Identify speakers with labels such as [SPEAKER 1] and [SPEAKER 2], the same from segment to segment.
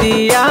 [SPEAKER 1] सिया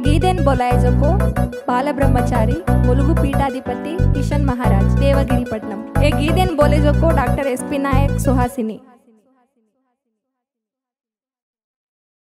[SPEAKER 2] गीदेन बोलाए बाल ब्रह्मचारी मुलुगु पीठाधिपति किशन महाराज देवगिरी पटनम गीदेन बोले जोको doctor S P Nayak Suhasini